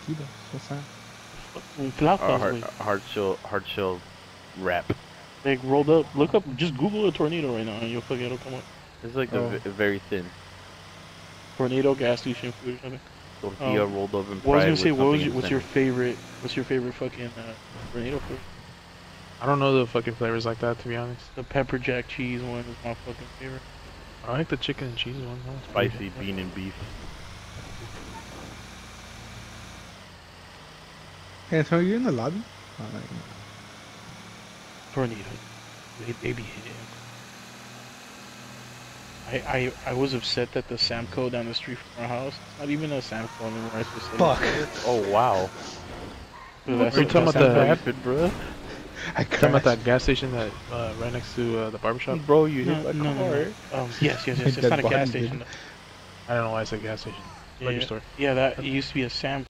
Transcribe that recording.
Taquitos. What's that? Flautas, Uh, hard, hard shell, hard shell wrap. Like rolled up. Look up. Just Google a tornado right now, and you'll fucking it'll come up. It's like a Oh. v- very thin Tornado gas station food or something. tortilla Oh. rolled up in What was I fried gonna say? What was something your, what's your favorite? What's your favorite fucking uh, tornado food? I don't know the fucking flavors like that to be honest. The pepper jack cheese one is my fucking favorite. I like the chicken and cheese one. Spicy bean and beef? Hey, so are you're in the lobby? Oh, no, you're Tornado. They, they be hitting. I, I I was upset that the Samco down the street from our house, not even a Samco anymore. It's just. Fuck. Oh wow! Dude, that's Are you talking about a the- bad fit, bro. I Talking about that gas station that uh, right next to uh, the barbershop? Bro, you No, hit my no, no, car. no. Um, yes, yes, yes. It's not a gas station. dude. I don't know why it's a gas station. Yeah, Liquor store. yeah, that it used to be a Sam